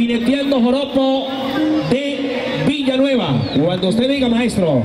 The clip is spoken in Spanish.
jineteando joropo de Villanueva. Cuando usted diga, maestro.